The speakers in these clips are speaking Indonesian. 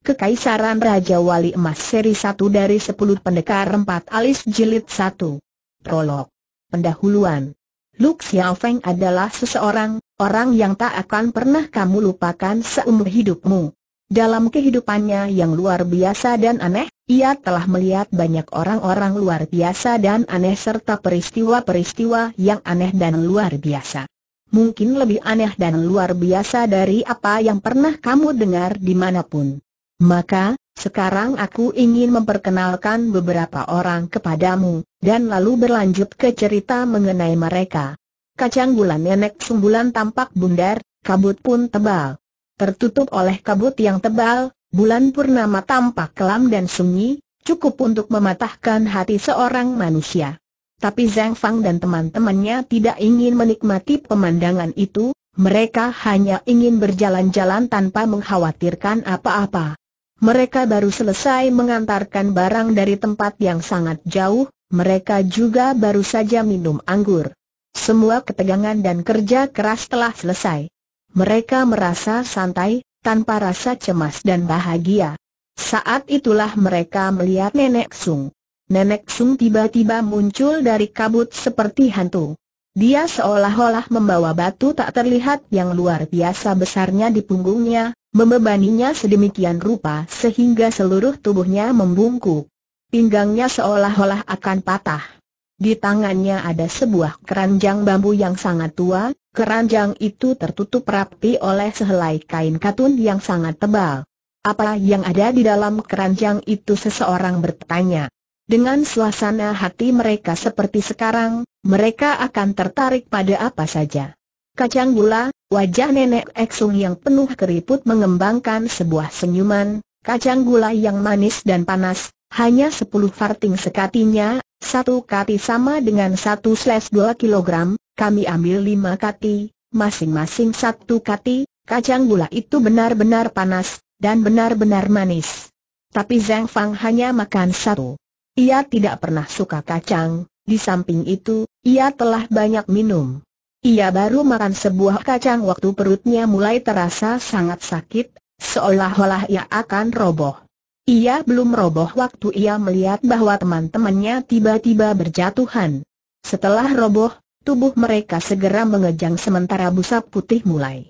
Kekaisaran Raja Wali Emas seri 1 dari 10 pendekar 4 alis jilid 1. Prolog. Pendahuluan. Luk Xiao Feng adalah seseorang, orang yang tak akan pernah kamu lupakan seumur hidupmu. Dalam kehidupannya yang luar biasa dan aneh, ia telah melihat banyak orang-orang luar biasa dan aneh serta peristiwa-peristiwa yang aneh dan luar biasa. Mungkin lebih aneh dan luar biasa dari apa yang pernah kamu dengar di mana pun. Maka, sekarang aku ingin memperkenalkan beberapa orang kepadamu, dan lalu berlanjut ke cerita mengenai mereka. Kacang bulan nenek sumbulan tampak bundar, kabut pun tebal. Tertutup oleh kabut yang tebal, bulan purnama tampak kelam dan sunyi, cukup untuk mematahkan hati seorang manusia. Tapi Zhang Fang dan teman-temannya tidak ingin menikmati pemandangan itu, mereka hanya ingin berjalan-jalan tanpa mengkhawatirkan apa-apa. Mereka baru selesai mengantarkan barang dari tempat yang sangat jauh, mereka juga baru saja minum anggur. Semua ketegangan dan kerja keras telah selesai. Mereka merasa santai, tanpa rasa cemas dan bahagia. Saat itulah mereka melihat Nenek Sung. Nenek Sung tiba-tiba muncul dari kabut seperti hantu. Dia seolah-olah membawa batu tak terlihat yang luar biasa besarnya di punggungnya, membebaninya sedemikian rupa sehingga seluruh tubuhnya membungkuk. Pinggangnya seolah-olah akan patah. Di tangannya ada sebuah keranjang bambu yang sangat tua, keranjang itu tertutup rapi oleh sehelai kain katun yang sangat tebal. Apa yang ada di dalam keranjang itu seseorang bertanya. Dengan suasana hati mereka seperti sekarang, mereka akan tertarik pada apa saja. Kacang gula, wajah nenek Eksung yang penuh keriput mengembangkan sebuah senyuman, kacang gula yang manis dan panas, hanya sepuluh farting sekatinya, satu kati sama dengan satu slash dua kilogram, kami ambil lima kati, masing-masing satu kati, kacang gula itu benar-benar panas, dan benar-benar manis. Tapi Zhang Fang hanya makan satu. Ia tidak pernah suka kacang, di samping itu, ia telah banyak minum. Ia baru makan sebuah kacang waktu perutnya mulai terasa sangat sakit, seolah-olah ia akan roboh. Ia belum roboh waktu ia melihat bahwa teman-temannya tiba-tiba berjatuhan. Setelah roboh, tubuh mereka segera mengejang sementara busa putih mulai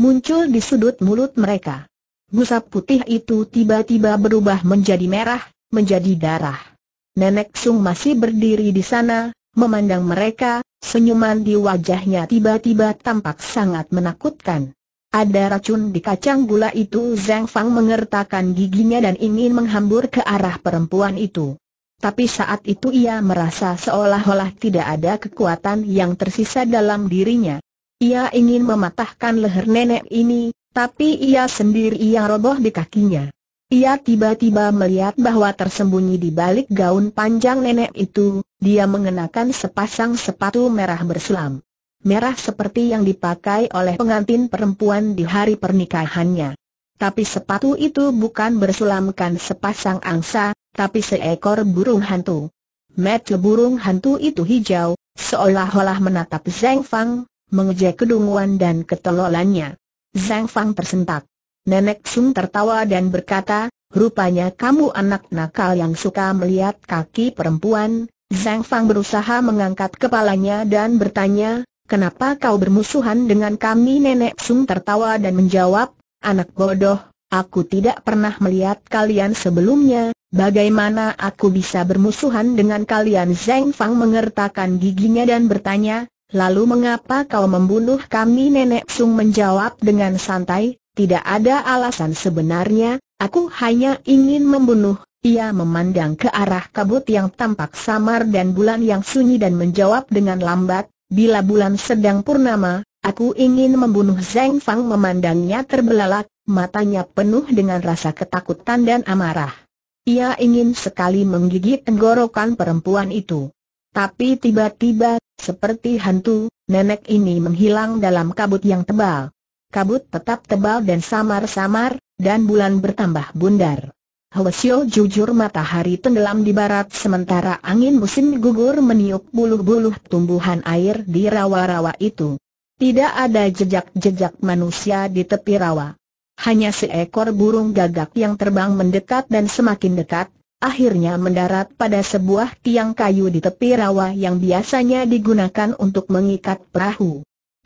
muncul di sudut mulut mereka. Busa putih itu tiba-tiba berubah menjadi merah, menjadi darah. Nenek Sung masih berdiri di sana, memandang mereka, Senyuman di wajahnya tiba-tiba tampak sangat menakutkan. Ada racun di kacang gula itu Zhang Fang mengertakkan giginya dan ingin menghambur ke arah perempuan itu. Tapi saat itu ia merasa seolah-olah tidak ada kekuatan yang tersisa dalam dirinya. Ia ingin mematahkan leher nenek ini, tapi ia sendiri yang roboh di kakinya. Ia tiba-tiba melihat bahwa tersembunyi di balik gaun panjang nenek itu, dia mengenakan sepasang sepatu merah berselam. Merah seperti yang dipakai oleh pengantin perempuan di hari pernikahannya. Tapi sepatu itu bukan bersulamkan sepasang angsa, tapi seekor burung hantu. Mata burung hantu itu hijau, seolah-olah menatap Zhang Fang, mengejek kedunguan dan ketelolannya. Zhang Fang tersentak. Nenek Sung tertawa dan berkata, rupanya kamu anak nakal yang suka melihat kaki perempuan. Zhang Fang berusaha mengangkat kepalanya dan bertanya, kenapa kau bermusuhan dengan kami? Nenek Sung tertawa dan menjawab, anak bodoh, aku tidak pernah melihat kalian sebelumnya, bagaimana aku bisa bermusuhan dengan kalian? Zhang Fang mengertakkan giginya dan bertanya, lalu mengapa kau membunuh kami? Nenek Sung menjawab dengan santai, tidak ada alasan sebenarnya, aku hanya ingin membunuh. Ia memandang ke arah kabut yang tampak samar dan bulan yang sunyi dan menjawab dengan lambat, bila bulan sedang purnama, aku ingin membunuh Zhang Fang memandangnya terbelalak, matanya penuh dengan rasa ketakutan dan amarah. Ia ingin sekali menggigit tenggorokan perempuan itu. Tapi tiba-tiba, seperti hantu, nenek ini menghilang dalam kabut yang tebal kabut tetap tebal dan samar-samar, dan bulan bertambah bundar. Hwasyo jujur matahari tenggelam di barat sementara angin musim gugur meniup buluh-buluh tumbuhan air di rawa-rawa itu. Tidak ada jejak-jejak manusia di tepi rawa. hanya seekor burung gagak yang terbang mendekat dan semakin dekat, akhirnya mendarat pada sebuah tiang kayu di tepi rawa yang biasanya digunakan untuk mengikat perahu.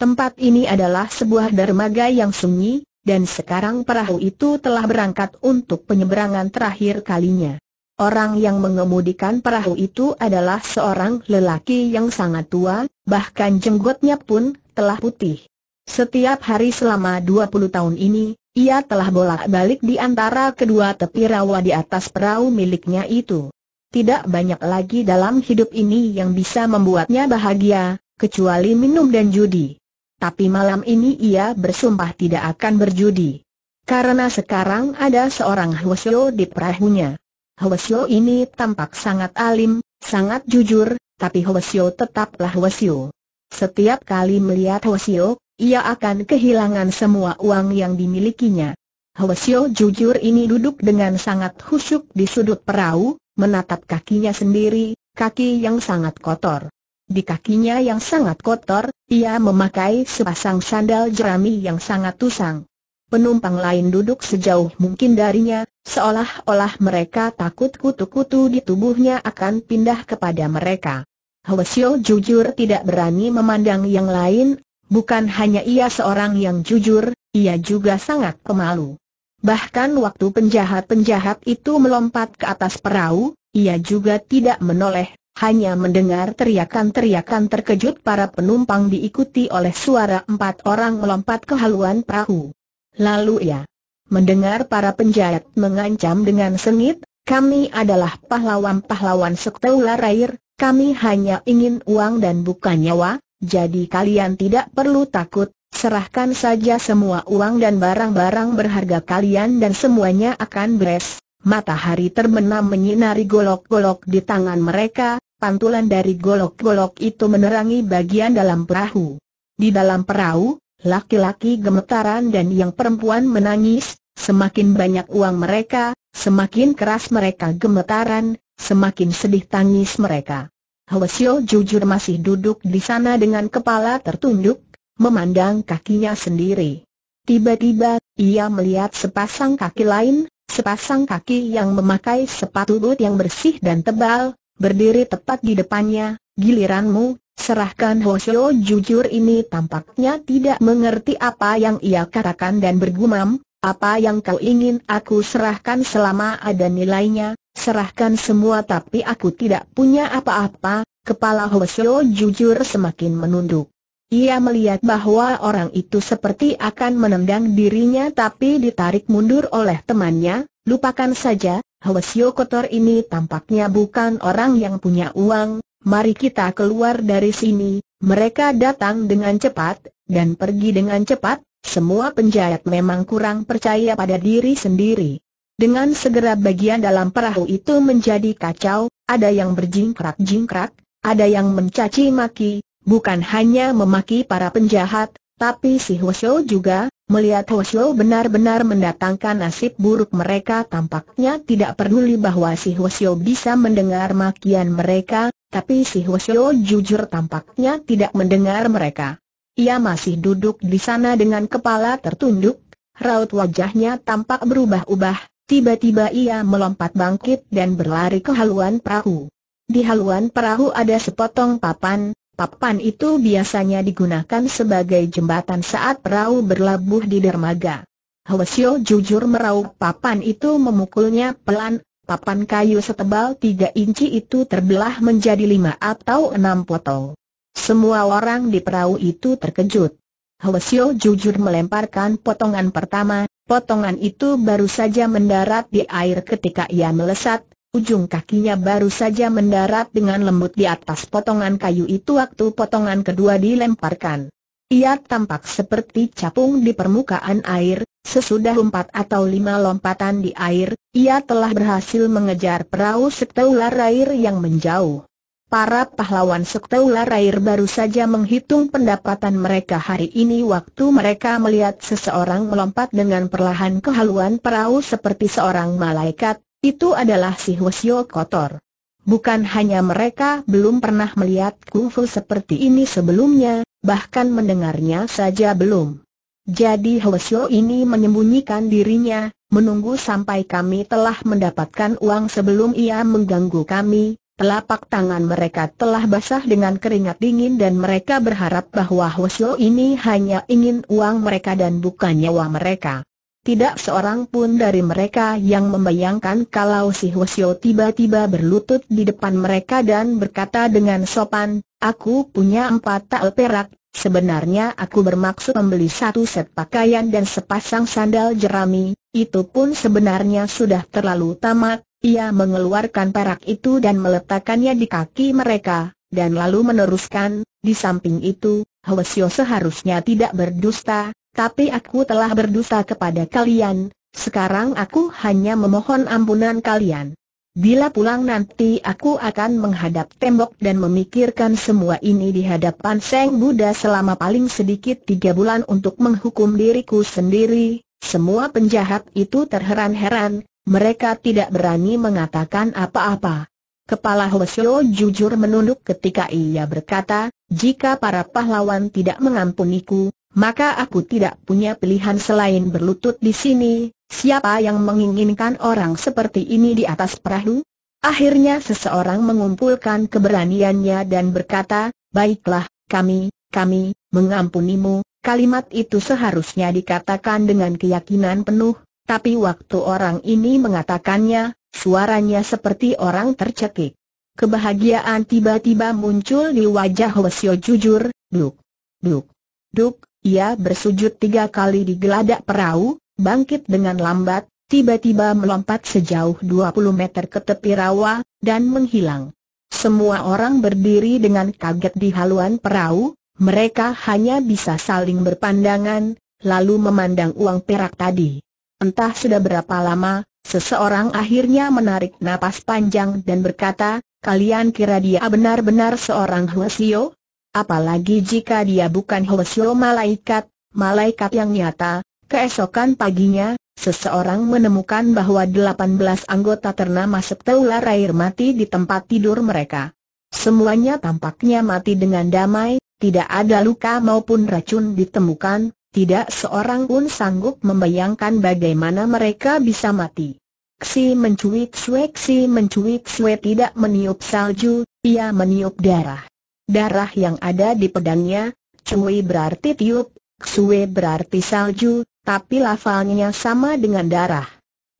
Tempat ini adalah sebuah dermaga yang sunyi, dan sekarang perahu itu telah berangkat untuk penyeberangan terakhir kalinya. Orang yang mengemudikan perahu itu adalah seorang lelaki yang sangat tua, bahkan jenggotnya pun telah putih. Setiap hari selama 20 tahun ini, ia telah bolak-balik di antara kedua tepi rawa di atas perahu miliknya itu. Tidak banyak lagi dalam hidup ini yang bisa membuatnya bahagia, kecuali minum dan judi. Tapi malam ini ia bersumpah tidak akan berjudi. Karena sekarang ada seorang Hwasyo di perahunya. Hwasyo ini tampak sangat alim, sangat jujur, tapi Hwasyo tetaplah Hwasyo. Setiap kali melihat Hwasyo, ia akan kehilangan semua uang yang dimilikinya. Hwasyo jujur ini duduk dengan sangat khusyuk di sudut perahu, menatap kakinya sendiri, kaki yang sangat kotor. Di kakinya yang sangat kotor, ia memakai sepasang sandal jerami yang sangat usang. Penumpang lain duduk sejauh mungkin darinya, seolah-olah mereka takut kutu-kutu di tubuhnya akan pindah kepada mereka. Hwasyo jujur tidak berani memandang yang lain, Bukan hanya ia seorang yang jujur, ia juga sangat pemalu. Bahkan waktu penjahat-penjahat itu melompat ke atas perahu, ia juga tidak menoleh, hanya mendengar teriakan-teriakan terkejut para penumpang diikuti oleh suara empat orang melompat ke haluan perahu. Lalu ia mendengar para penjahat mengancam dengan sengit, kami adalah pahlawan-pahlawan sekte ular air, kami hanya ingin uang dan bukan nyawa, jadi kalian tidak perlu takut, serahkan saja semua uang dan barang-barang berharga kalian dan semuanya akan beres. Matahari terbenam menyinari golok-golok di tangan mereka, pantulan dari golok-golok itu menerangi bagian dalam perahu. Di dalam perahu, laki-laki gemetaran dan yang perempuan menangis, semakin banyak uang mereka, semakin keras mereka gemetaran, semakin sedih tangis mereka. Hwasyo jujur masih duduk di sana dengan kepala tertunduk, memandang kakinya sendiri. Tiba-tiba, ia melihat sepasang kaki lain, sepasang kaki yang memakai sepatu boot yang bersih dan tebal, berdiri tepat di depannya, giliranmu, serahkan Hwasyo jujur ini tampaknya tidak mengerti apa yang ia katakan dan bergumam, apa yang kau ingin aku serahkan selama ada nilainya, serahkan semua tapi aku tidak punya apa-apa, kepala Hwasyo jujur semakin menunduk. Ia melihat bahwa orang itu seperti akan menendang dirinya tapi ditarik mundur oleh temannya, lupakan saja, Hwasyo kotor ini tampaknya bukan orang yang punya uang, mari kita keluar dari sini, mereka datang dengan cepat, dan pergi dengan cepat, semua penjahat memang kurang percaya pada diri sendiri. Dengan segera bagian dalam perahu itu menjadi kacau, ada yang berjingkrak-jingkrak, ada yang mencaci maki, bukan hanya memaki para penjahat, tapi si Hwasyo juga, melihat Hwasyo benar-benar mendatangkan nasib buruk mereka tampaknya tidak peduli bahwa si Hwasyo bisa mendengar makian mereka, tapi si Hwasyo jujur tampaknya tidak mendengar mereka. Ia masih duduk di sana dengan kepala tertunduk, raut wajahnya tampak berubah-ubah, Tiba-tiba ia melompat bangkit dan berlari ke haluan perahu. Di haluan perahu ada sepotong papan, papan itu biasanya digunakan sebagai jembatan saat perahu berlabuh di dermaga. Hwasyo jujur meraup papan itu memukulnya pelan, papan kayu setebal tiga inci itu terbelah menjadi lima atau enam potong. Semua orang di perahu itu terkejut. Hwasyo jujur melemparkan potongan pertama, Potongan itu baru saja mendarat di air ketika ia melesat, ujung kakinya baru saja mendarat dengan lembut di atas potongan kayu itu waktu potongan kedua dilemparkan. Ia tampak seperti capung di permukaan air, sesudah empat atau lima lompatan di air, ia telah berhasil mengejar perahu sekte air yang menjauh. Para pahlawan sekte air baru saja menghitung pendapatan mereka hari ini waktu mereka melihat seseorang melompat dengan perlahan ke haluan perahu seperti seorang malaikat, itu adalah si Hwasyo kotor. Bukan hanya mereka belum pernah melihat kungfu seperti ini sebelumnya, bahkan mendengarnya saja belum. Jadi Hwasyo ini menyembunyikan dirinya, menunggu sampai kami telah mendapatkan uang sebelum ia mengganggu kami. Telapak tangan mereka telah basah dengan keringat dingin dan mereka berharap bahwa Hwasyo ini hanya ingin uang mereka dan bukan nyawa mereka. Tidak seorang pun dari mereka yang membayangkan kalau si Hwasyo tiba-tiba berlutut di depan mereka dan berkata dengan sopan, Aku punya empat tak perak, Sebenarnya aku bermaksud membeli satu set pakaian dan sepasang sandal jerami, itu pun sebenarnya sudah terlalu tamat, ia mengeluarkan perak itu dan meletakkannya di kaki mereka, dan lalu meneruskan, di samping itu, Hwasyo seharusnya tidak berdusta, tapi aku telah berdusta kepada kalian, sekarang aku hanya memohon ampunan kalian. Bila pulang nanti aku akan menghadap tembok dan memikirkan semua ini di hadapan Seng Buddha selama paling sedikit tiga bulan untuk menghukum diriku sendiri. Semua penjahat itu terheran-heran, mereka tidak berani mengatakan apa-apa. Kepala Hwasyo jujur menunduk ketika ia berkata, jika para pahlawan tidak mengampuniku, maka aku tidak punya pilihan selain berlutut di sini, Siapa yang menginginkan orang seperti ini di atas perahu? Akhirnya seseorang mengumpulkan keberaniannya dan berkata, Baiklah, kami, kami, mengampunimu. Kalimat itu seharusnya dikatakan dengan keyakinan penuh, tapi waktu orang ini mengatakannya, suaranya seperti orang tercekik. Kebahagiaan tiba-tiba muncul di wajah Hwasyo jujur, duk, duk, duk, ia bersujud tiga kali di geladak perahu, bangkit dengan lambat, tiba-tiba melompat sejauh 20 meter ke tepi rawa, dan menghilang. Semua orang berdiri dengan kaget di haluan perahu, mereka hanya bisa saling berpandangan, lalu memandang uang perak tadi. Entah sudah berapa lama, seseorang akhirnya menarik napas panjang dan berkata, kalian kira dia benar-benar seorang Hwasyo? Apalagi jika dia bukan Hwasyo malaikat, malaikat yang nyata, Keesokan paginya, seseorang menemukan bahwa 18 anggota ternama sekte ular air mati di tempat tidur mereka. Semuanya tampaknya mati dengan damai, tidak ada luka maupun racun ditemukan, tidak seorang pun sanggup membayangkan bagaimana mereka bisa mati. Ksi mencuit sue Ksi mencuit sue tidak meniup salju, ia meniup darah. Darah yang ada di pedangnya, cui berarti tiup, Ksue berarti salju, tapi lafalnya sama dengan darah.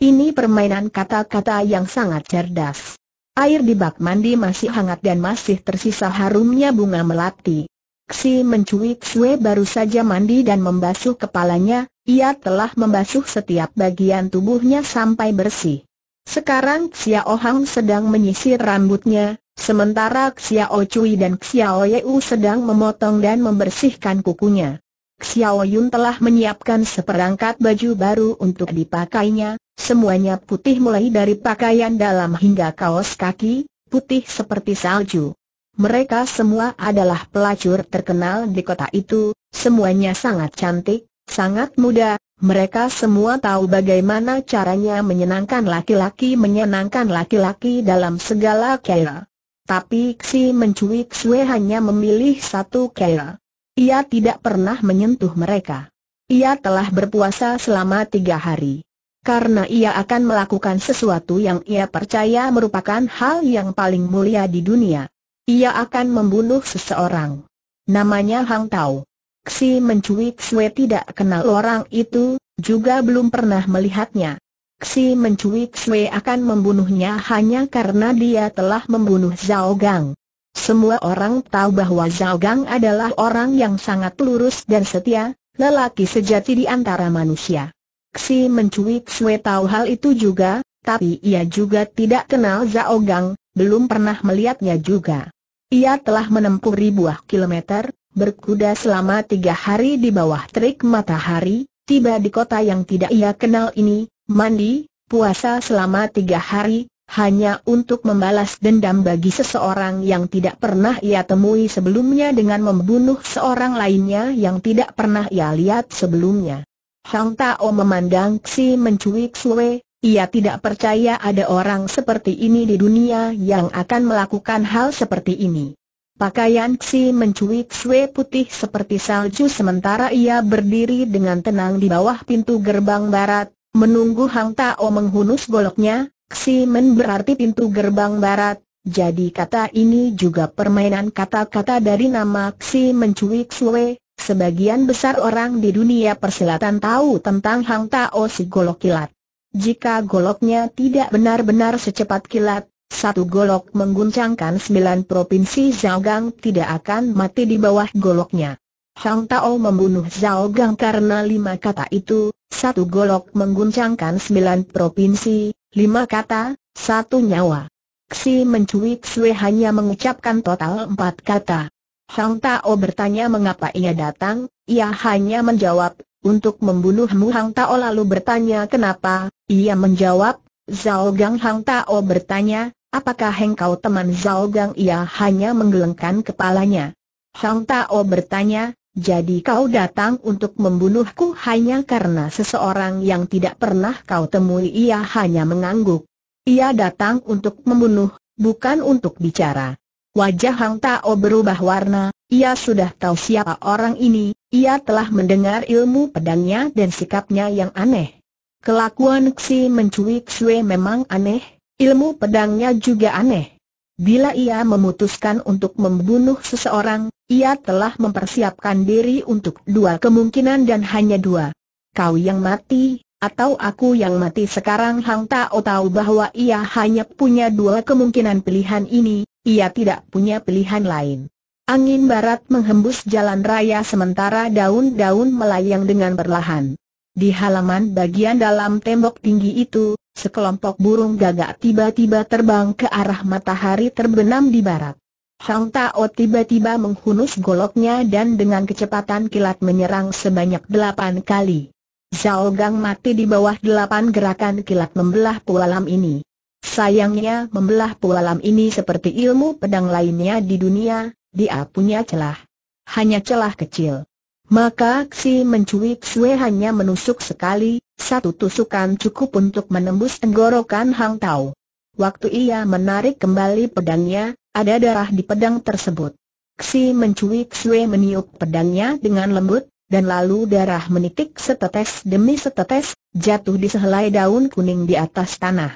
Ini permainan kata-kata yang sangat cerdas. Air di bak mandi masih hangat dan masih tersisa harumnya bunga melati. Ksi mencuit Sue baru saja mandi dan membasuh kepalanya, ia telah membasuh setiap bagian tubuhnya sampai bersih. Sekarang Xiao Hang sedang menyisir rambutnya, sementara Xiao Cui dan Xiao Yeu sedang memotong dan membersihkan kukunya. Xiao Yun telah menyiapkan seperangkat baju baru untuk dipakainya, semuanya putih mulai dari pakaian dalam hingga kaos kaki, putih seperti salju. Mereka semua adalah pelacur terkenal di kota itu, semuanya sangat cantik, sangat muda, mereka semua tahu bagaimana caranya menyenangkan laki-laki menyenangkan laki-laki dalam segala cara. Tapi Xi mencuit Sue hanya memilih satu cara. Ia tidak pernah menyentuh mereka. Ia telah berpuasa selama tiga hari. Karena ia akan melakukan sesuatu yang ia percaya merupakan hal yang paling mulia di dunia. Ia akan membunuh seseorang. Namanya Hang Tao. Ksi mencuit Sue tidak kenal orang itu, juga belum pernah melihatnya. Ksi mencuit Sue akan membunuhnya hanya karena dia telah membunuh Zhao Gang. Semua orang tahu bahwa Zhao Gang adalah orang yang sangat lurus dan setia, lelaki sejati di antara manusia. Ksi mencuit Sue tahu hal itu juga, tapi ia juga tidak kenal Zhao Gang, belum pernah melihatnya juga. Ia telah menempuh ribuan kilometer, berkuda selama tiga hari di bawah terik matahari, tiba di kota yang tidak ia kenal ini, mandi, puasa selama tiga hari, hanya untuk membalas dendam bagi seseorang yang tidak pernah ia temui sebelumnya dengan membunuh seorang lainnya yang tidak pernah ia lihat sebelumnya. Hang Tao memandang Xi mencuik Sue, ia tidak percaya ada orang seperti ini di dunia yang akan melakukan hal seperti ini. Pakaian Ksi mencuit swe putih seperti salju sementara ia berdiri dengan tenang di bawah pintu gerbang barat, menunggu Hang Tao menghunus goloknya, Ksi Men berarti pintu gerbang barat, jadi kata ini juga permainan kata-kata dari nama Ksi mencuit swe, sebagian besar orang di dunia persilatan tahu tentang Hang Tao si golok kilat. Jika goloknya tidak benar-benar secepat kilat, satu golok mengguncangkan sembilan provinsi Zhao Gang tidak akan mati di bawah goloknya. Hang Tao membunuh Zhao Gang karena lima kata itu, satu golok mengguncangkan sembilan provinsi, lima kata, satu nyawa. Xi mencuit Sui hanya mengucapkan total empat kata. Hang Tao bertanya mengapa ia datang, ia hanya menjawab, untuk membunuhmu Hang Tao lalu bertanya kenapa, ia menjawab, Zhao Gang Hang Tao bertanya, Apakah engkau teman Zhao Gang? Ia hanya menggelengkan kepalanya. Hang Tao bertanya, jadi kau datang untuk membunuhku hanya karena seseorang yang tidak pernah kau temui ia hanya mengangguk. Ia datang untuk membunuh, bukan untuk bicara. Wajah Hang Tao berubah warna, ia sudah tahu siapa orang ini, ia telah mendengar ilmu pedangnya dan sikapnya yang aneh. Kelakuan Xi mencuik Sue memang aneh, Ilmu pedangnya juga aneh. Bila ia memutuskan untuk membunuh seseorang, ia telah mempersiapkan diri untuk dua kemungkinan dan hanya dua. Kau yang mati, atau aku yang mati sekarang Hang Tao tahu bahwa ia hanya punya dua kemungkinan pilihan ini, ia tidak punya pilihan lain. Angin barat menghembus jalan raya sementara daun-daun melayang dengan perlahan. Di halaman bagian dalam tembok tinggi itu, Sekelompok burung gagak tiba-tiba terbang ke arah matahari terbenam di barat. Hang Tao tiba-tiba menghunus goloknya dan dengan kecepatan kilat menyerang sebanyak delapan kali. Zhao Gang mati di bawah delapan gerakan kilat membelah pualam ini. Sayangnya membelah pualam ini seperti ilmu pedang lainnya di dunia, dia punya celah. Hanya celah kecil. Maka Xi mencuit Sue hanya menusuk sekali, satu tusukan cukup untuk menembus tenggorokan Hang Tao. Waktu ia menarik kembali pedangnya, ada darah di pedang tersebut. Xi mencuit Sue meniup pedangnya dengan lembut, dan lalu darah menitik setetes demi setetes, jatuh di sehelai daun kuning di atas tanah.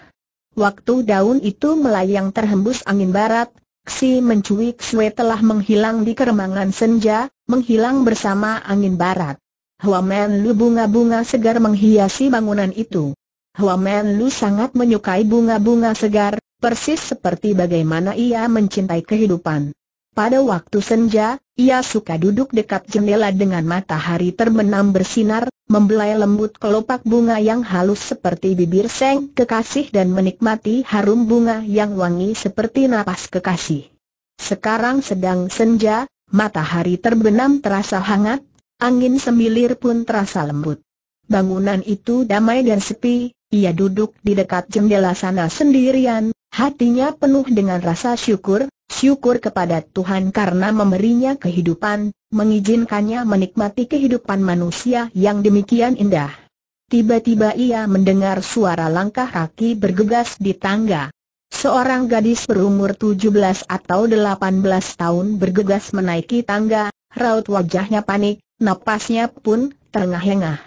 Waktu daun itu melayang terhembus angin barat, Si mencuit Sue telah menghilang di keremangan senja, menghilang bersama angin barat. Men Lu bunga-bunga segar menghiasi bangunan itu. Men Lu sangat menyukai bunga-bunga segar, persis seperti bagaimana ia mencintai kehidupan. Pada waktu senja, ia suka duduk dekat jendela dengan matahari terbenam bersinar, membelai lembut kelopak bunga yang halus seperti bibir seng kekasih dan menikmati harum bunga yang wangi seperti napas kekasih. Sekarang sedang senja, matahari terbenam terasa hangat, angin semilir pun terasa lembut. Bangunan itu damai dan sepi, ia duduk di dekat jendela sana sendirian, hatinya penuh dengan rasa syukur, syukur kepada Tuhan karena memberinya kehidupan, mengizinkannya menikmati kehidupan manusia yang demikian indah. Tiba-tiba ia mendengar suara langkah kaki bergegas di tangga. Seorang gadis berumur 17 atau 18 tahun bergegas menaiki tangga, raut wajahnya panik, napasnya pun terengah-engah.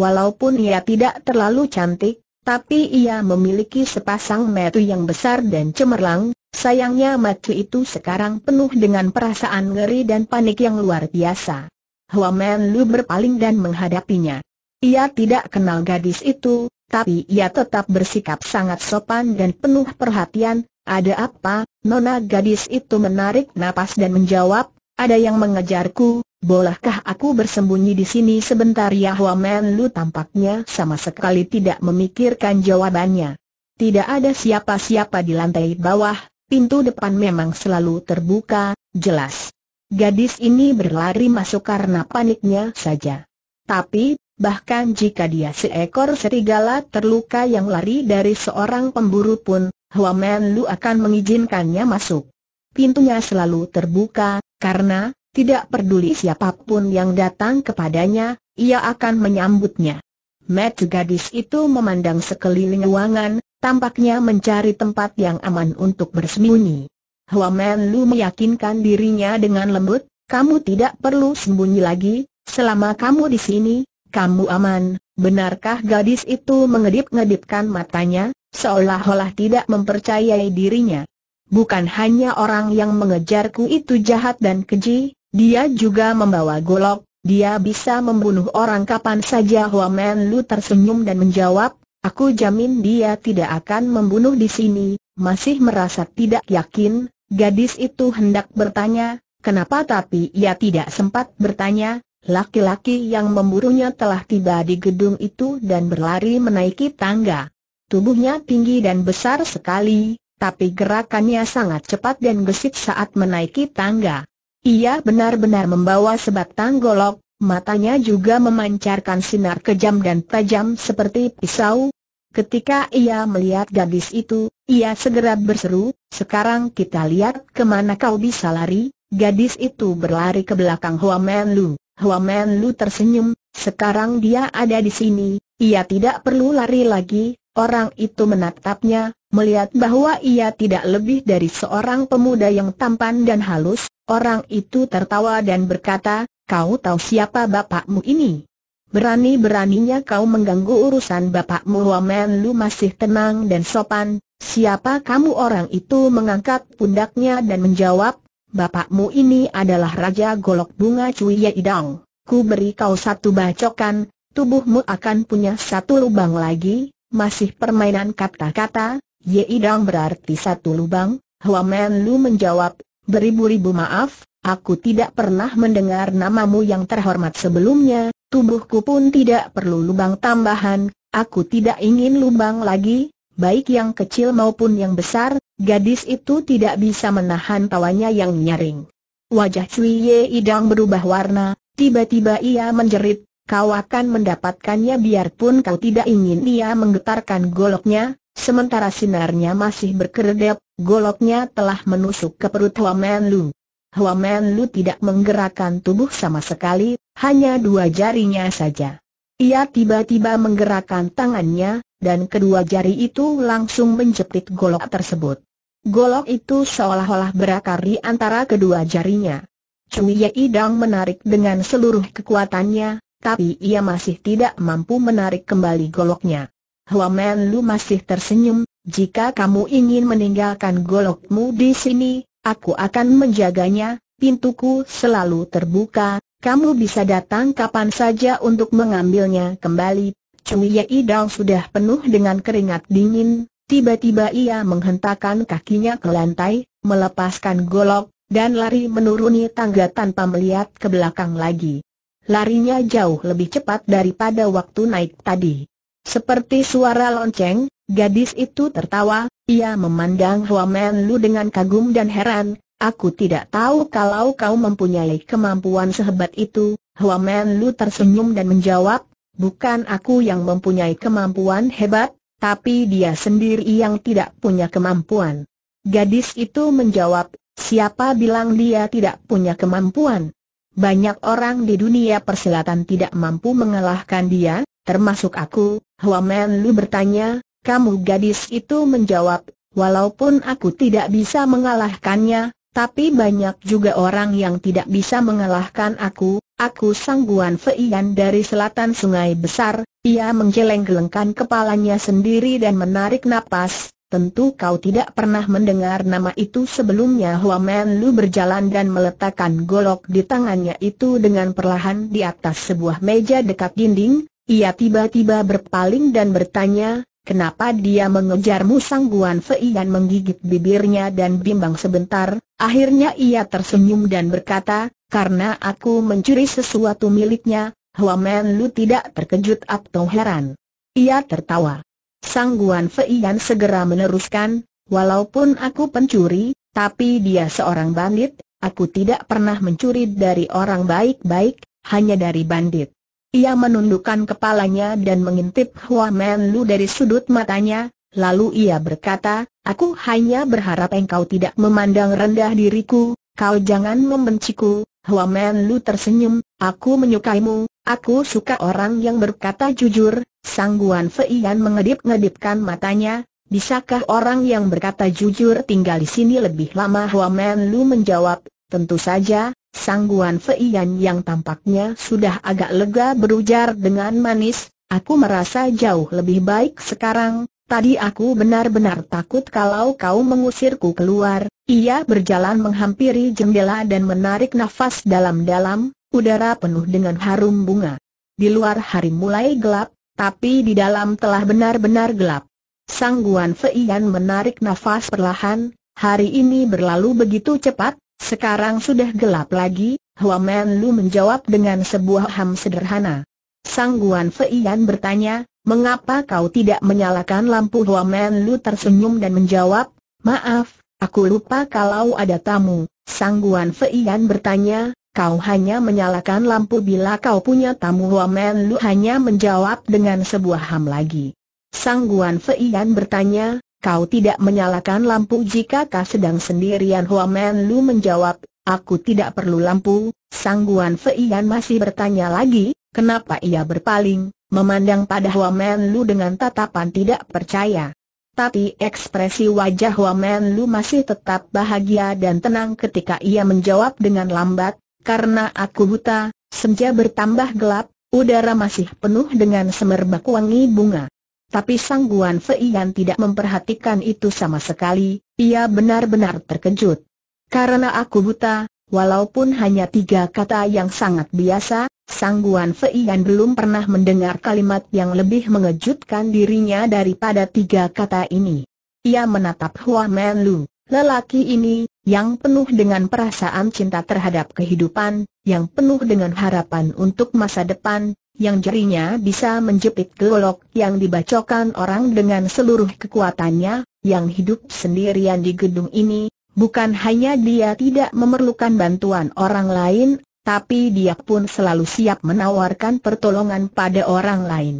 Walaupun ia tidak terlalu cantik, tapi ia memiliki sepasang mata yang besar dan cemerlang, sayangnya mata itu sekarang penuh dengan perasaan ngeri dan panik yang luar biasa. Hua Men Lu berpaling dan menghadapinya. Ia tidak kenal gadis itu, tapi ia tetap bersikap sangat sopan dan penuh perhatian. Ada apa, nona gadis itu menarik napas dan menjawab, ada yang mengejarku, bolehkah aku bersembunyi di sini sebentar ya Hua Men Lu tampaknya sama sekali tidak memikirkan jawabannya. Tidak ada siapa-siapa di lantai bawah, pintu depan memang selalu terbuka, jelas. Gadis ini berlari masuk karena paniknya saja. Tapi, Bahkan jika dia seekor serigala terluka yang lari dari seorang pemburu pun, Hua Men Lu akan mengizinkannya masuk. Pintunya selalu terbuka, karena, tidak peduli siapa pun yang datang kepadanya, ia akan menyambutnya. Mata gadis itu memandang sekeliling ruangan, tampaknya mencari tempat yang aman untuk bersembunyi. Hua Men Lu meyakinkan dirinya dengan lembut, kamu tidak perlu sembunyi lagi, selama kamu di sini, kamu aman. Benarkah gadis itu mengedip-ngedipkan matanya, seolah-olah tidak mempercayai dirinya? Bukan hanya orang yang mengejarku itu jahat dan keji, dia juga membawa golok, dia bisa membunuh orang kapan saja Hua Men Lu tersenyum dan menjawab, aku jamin dia tidak akan membunuh di sini, masih merasa tidak yakin, gadis itu hendak bertanya, kenapa tapi ia tidak sempat bertanya, Laki-laki yang memburunya telah tiba di gedung itu dan berlari menaiki tangga. Tubuhnya tinggi dan besar sekali, tapi gerakannya sangat cepat dan gesit saat menaiki tangga. Ia benar-benar membawa sebatang golok, matanya juga memancarkan sinar kejam dan tajam seperti pisau. Ketika ia melihat gadis itu, ia segera berseru, sekarang kita lihat ke mana kau bisa lari. Gadis itu berlari ke belakang Hua Men Lu. Hua Men Lu tersenyum, sekarang dia ada di sini, ia tidak perlu lari lagi, orang itu menatapnya, melihat bahwa ia tidak lebih dari seorang pemuda yang tampan dan halus, orang itu tertawa dan berkata, kau tahu siapa bapakmu ini? Berani-beraninya kau mengganggu urusan bapakmu Hua Men Lu masih tenang dan sopan, siapa kamu orang itu mengangkat pundaknya dan menjawab, bapakmu ini adalah Raja Golok Bunga Cui Ye Idang. Ku beri kau satu bacokan, tubuhmu akan punya satu lubang lagi, masih permainan kata-kata, Ye Idang berarti satu lubang, Hua Men Lu menjawab, beribu-ribu maaf, aku tidak pernah mendengar namamu yang terhormat sebelumnya, tubuhku pun tidak perlu lubang tambahan, aku tidak ingin lubang lagi, baik yang kecil maupun yang besar, gadis itu tidak bisa menahan tawanya yang nyaring. Wajah Cui Ye Idang berubah warna, tiba-tiba ia menjerit, kau akan mendapatkannya biarpun kau tidak ingin ia menggetarkan goloknya, sementara sinarnya masih berkedap, goloknya telah menusuk ke perut Hua Men Lu. Hua Men Lu tidak menggerakkan tubuh sama sekali, hanya dua jarinya saja. Ia tiba-tiba menggerakkan tangannya, dan kedua jari itu langsung menjepit golok tersebut. Golok itu seolah-olah berakar di antara kedua jarinya. Cui Idang menarik dengan seluruh kekuatannya, tapi ia masih tidak mampu menarik kembali goloknya. Hua Men Lu masih tersenyum, jika kamu ingin meninggalkan golokmu di sini, aku akan menjaganya, pintuku selalu terbuka, kamu bisa datang kapan saja untuk mengambilnya kembali, Cui Ye Idang sudah penuh dengan keringat dingin, tiba-tiba ia menghentakkan kakinya ke lantai, melepaskan golok, dan lari menuruni tangga tanpa melihat ke belakang lagi. Larinya jauh lebih cepat daripada waktu naik tadi. Seperti suara lonceng, gadis itu tertawa, ia memandang Hua Men Lu dengan kagum dan heran, aku tidak tahu kalau kau mempunyai kemampuan sehebat itu, Hua Men Lu tersenyum dan menjawab, Bukan aku yang mempunyai kemampuan hebat, tapi dia sendiri yang tidak punya kemampuan. Gadis itu menjawab, siapa bilang dia tidak punya kemampuan? Banyak orang di dunia persilatan tidak mampu mengalahkan dia, termasuk aku, Hua Men Lu bertanya, kamu gadis itu menjawab, walaupun aku tidak bisa mengalahkannya, tapi banyak juga orang yang tidak bisa mengalahkan aku, Aku sangguan Feian dari selatan sungai besar, ia menggeleng-gelengkan kepalanya sendiri dan menarik napas, tentu kau tidak pernah mendengar nama itu sebelumnya. Hua Men Lu berjalan dan meletakkan golok di tangannya itu dengan perlahan di atas sebuah meja dekat dinding, ia tiba-tiba berpaling dan bertanya, kenapa dia mengejarmu sangguan Feian menggigit bibirnya dan bimbang sebentar, akhirnya ia tersenyum dan berkata, karena aku mencuri sesuatu miliknya, Hua Men Lu tidak terkejut atau heran. Ia tertawa. Sang Guan Feiyan segera meneruskan, walaupun aku pencuri, tapi dia seorang bandit, aku tidak pernah mencuri dari orang baik-baik, hanya dari bandit. Ia menundukkan kepalanya dan mengintip Hua Men Lu dari sudut matanya, lalu ia berkata, aku hanya berharap engkau tidak memandang rendah diriku, kau jangan membenciku, Hua Men Lu tersenyum, aku menyukaimu, aku suka orang yang berkata jujur, Sang Guan Feiyan mengedip-ngedipkan matanya, Bisakah orang yang berkata jujur tinggal di sini lebih lama? Hua Men Lu menjawab, tentu saja, Sangguan Feiyan yang tampaknya sudah agak lega berujar dengan manis, aku merasa jauh lebih baik sekarang, tadi aku benar-benar takut kalau kau mengusirku keluar, ia berjalan menghampiri jendela dan menarik nafas dalam-dalam, udara penuh dengan harum bunga. Di luar hari mulai gelap, tapi di dalam telah benar-benar gelap. Sangguan Feiyan menarik nafas perlahan, hari ini berlalu begitu cepat, sekarang sudah gelap lagi, Hua Men Lu menjawab dengan sebuah ham sederhana. Sangguan Feiyan bertanya, mengapa kau tidak menyalakan lampu Hua Men Lu tersenyum dan menjawab, maaf, aku lupa kalau ada tamu. Sangguan Feiyan bertanya, kau hanya menyalakan lampu bila kau punya tamu Hua Men Lu hanya menjawab dengan sebuah ham lagi. Sangguan Feiyan bertanya, kau tidak menyalakan lampu jika kau sedang sendirian Hua Men Lu menjawab, aku tidak perlu lampu, Sangguan Feiyan masih bertanya lagi, kenapa ia berpaling, memandang pada Hua Men Lu dengan tatapan tidak percaya. Tapi ekspresi wajah Hua Men Lu masih tetap bahagia dan tenang ketika ia menjawab dengan lambat, karena aku buta, senja bertambah gelap, udara masih penuh dengan semerbak wangi bunga. Tapi Sang Guan Feiyan tidak memperhatikan itu sama sekali, ia benar-benar terkejut. Karena aku buta, walaupun hanya tiga kata yang sangat biasa, Sang Guan Feiyan belum pernah mendengar kalimat yang lebih mengejutkan dirinya daripada tiga kata ini. Ia menatap Hua Men Lu, lelaki ini, yang penuh dengan perasaan cinta terhadap kehidupan, yang penuh dengan harapan untuk masa depan, yang jerinya bisa menjepit golok yang dibacokan orang dengan seluruh kekuatannya, yang hidup sendirian di gedung ini, bukan hanya dia tidak memerlukan bantuan orang lain, tapi dia pun selalu siap menawarkan pertolongan pada orang lain.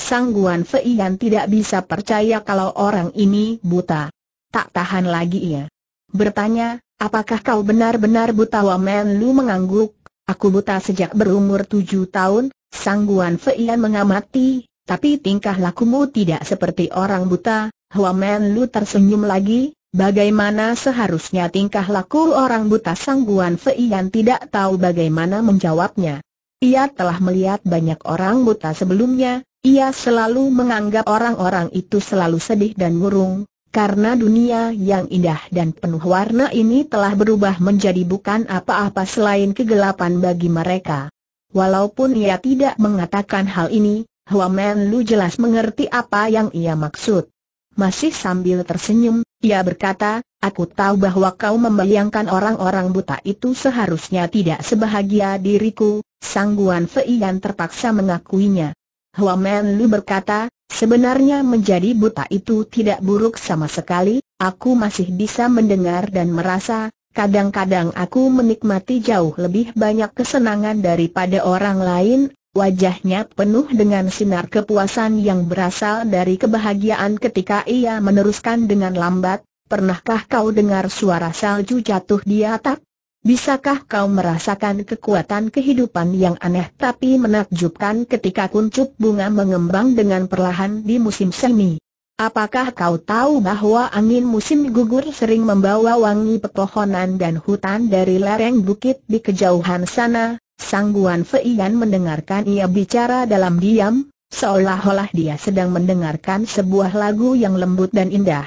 Sang Guan Feiyan tidak bisa percaya kalau orang ini buta. Tak tahan lagi ia. Bertanya, apakah kau benar-benar buta Wamen Lu mengangguk, aku buta sejak berumur tujuh tahun, Sangguan Feian mengamati, tapi tingkah lakumu tidak seperti orang buta, Hua Men Lu tersenyum lagi, bagaimana seharusnya tingkah laku orang buta Sangguan Feian tidak tahu bagaimana menjawabnya. Ia telah melihat banyak orang buta sebelumnya, ia selalu menganggap orang-orang itu selalu sedih dan murung, karena dunia yang indah dan penuh warna ini telah berubah menjadi bukan apa-apa selain kegelapan bagi mereka. Walaupun ia tidak mengatakan hal ini, Hua Men Lu jelas mengerti apa yang ia maksud. Masih sambil tersenyum, ia berkata, aku tahu bahwa kau membayangkan orang-orang buta itu seharusnya tidak sebahagia diriku, Sangguan Feiyan terpaksa mengakuinya. Hua Men Lu berkata, sebenarnya menjadi buta itu tidak buruk sama sekali, aku masih bisa mendengar dan merasa, Kadang-kadang aku menikmati jauh lebih banyak kesenangan daripada orang lain, wajahnya penuh dengan sinar kepuasan yang berasal dari kebahagiaan ketika ia meneruskan dengan lambat, pernahkah kau dengar suara salju jatuh di atap? Bisakah kau merasakan kekuatan kehidupan yang aneh tapi menakjubkan ketika kuncup bunga mengembang dengan perlahan di musim semi? Apakah kau tahu bahwa angin musim gugur sering membawa wangi pepohonan dan hutan dari lereng bukit di kejauhan sana? Sangguan Feiyan mendengarkan ia bicara dalam diam, seolah-olah dia sedang mendengarkan sebuah lagu yang lembut dan indah.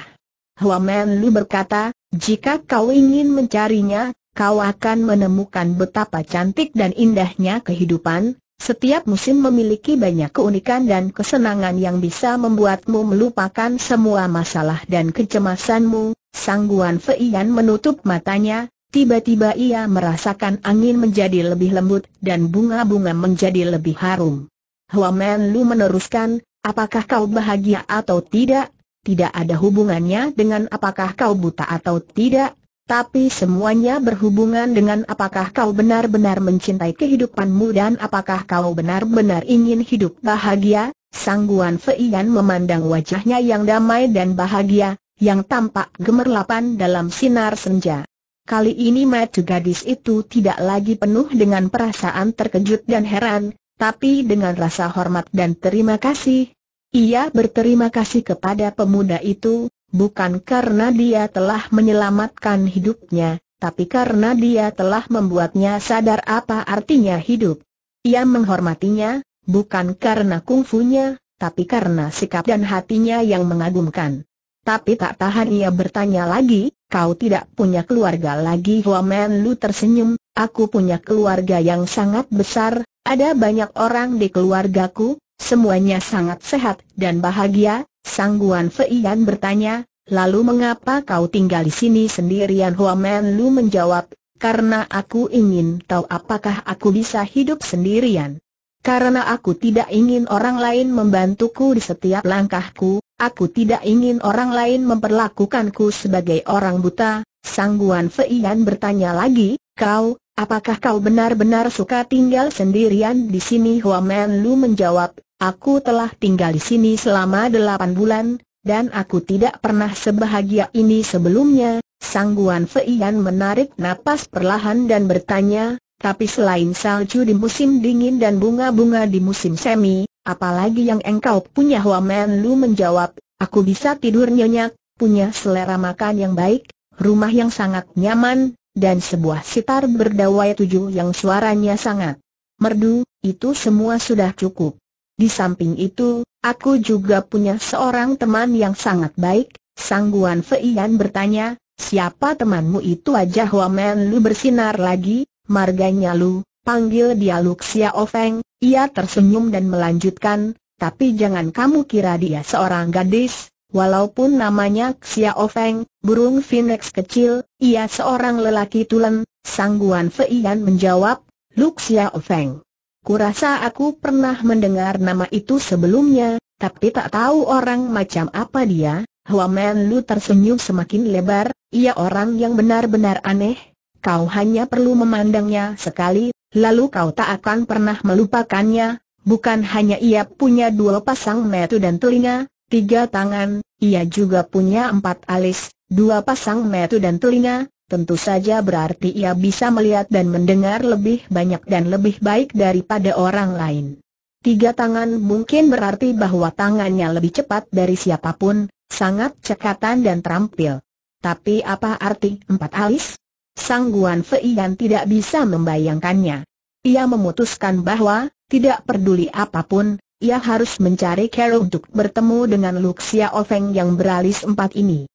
Hua Men Lu berkata, jika kau ingin mencarinya, kau akan menemukan betapa cantik dan indahnya kehidupan, setiap musim memiliki banyak keunikan dan kesenangan yang bisa membuatmu melupakan semua masalah dan kecemasanmu. Sangguan Feiyan menutup matanya, tiba-tiba ia merasakan angin menjadi lebih lembut dan bunga-bunga menjadi lebih harum. Hua Men Lu meneruskan, apakah kau bahagia atau tidak? Tidak ada hubungannya dengan apakah kau buta atau tidak, tapi semuanya berhubungan dengan apakah kau benar-benar mencintai kehidupanmu dan apakah kau benar-benar ingin hidup bahagia. Sangguan Feiyan memandang wajahnya yang damai dan bahagia, yang tampak gemerlapan dalam sinar senja. Kali ini mata gadis itu tidak lagi penuh dengan perasaan terkejut dan heran, tapi dengan rasa hormat dan terima kasih. Ia berterima kasih kepada pemuda itu, bukan karena dia telah menyelamatkan hidupnya, tapi karena dia telah membuatnya sadar apa artinya hidup. Ia menghormatinya, bukan karena kungfunya, tapi karena sikap dan hatinya yang mengagumkan. Tapi tak tahan ia bertanya lagi, kau tidak punya keluarga lagi Hua Men Lu tersenyum, aku punya keluarga yang sangat besar, ada banyak orang di keluargaku, semuanya sangat sehat dan bahagia. Sangguan Feiyan bertanya, lalu mengapa kau tinggal di sini sendirian Hua Men Lu menjawab, karena aku ingin tahu apakah aku bisa hidup sendirian. Karena aku tidak ingin orang lain membantuku di setiap langkahku, aku tidak ingin orang lain memperlakukanku sebagai orang buta. Sangguan Feiyan bertanya lagi, kau, apakah kau benar-benar suka tinggal sendirian di sini? Hua Men Lu menjawab, Aku telah tinggal di sini selama delapan bulan, dan aku tidak pernah sebahagia ini sebelumnya. Sangguan Feiyan menarik napas perlahan dan bertanya, tapi selain salju di musim dingin dan bunga-bunga di musim semi, apalagi yang engkau punya Hua Men Lu menjawab, aku bisa tidur nyenyak, punya selera makan yang baik, rumah yang sangat nyaman, dan sebuah sitar berdawai tujuh yang suaranya sangat merdu, itu semua sudah cukup. Di samping itu, aku juga punya seorang teman yang sangat baik, Sangguan Feiyan bertanya, siapa temanmu itu? Aja Hua Men Lu bersinar lagi, marganya Lu, panggil dia Lu Xia Ofeng, ia tersenyum dan melanjutkan, tapi jangan kamu kira dia seorang gadis, walaupun namanya Xia Ofeng, burung phoenix kecil, ia seorang lelaki tulen, Sangguan Feiyan menjawab, Lu Xia Ofeng. Kurasa aku pernah mendengar nama itu sebelumnya, tapi tak tahu orang macam apa dia. Hua Men Lu tersenyum semakin lebar, ia orang yang benar-benar aneh. Kau hanya perlu memandangnya sekali, lalu kau tak akan pernah melupakannya. Bukan hanya ia punya dua pasang metu dan telinga, tiga tangan, ia juga punya empat alis, dua pasang metu dan telinga, tentu saja berarti ia bisa melihat dan mendengar lebih banyak dan lebih baik daripada orang lain. Tiga tangan mungkin berarti bahwa tangannya lebih cepat dari siapa pun, sangat cekatan dan terampil. Tapi apa arti empat alis? Sangguan Feiyan tidak bisa membayangkannya. Ia memutuskan bahwa, tidak peduli apa pun, ia harus mencari cara untuk bertemu dengan Luxia Ofeng yang beralis empat ini.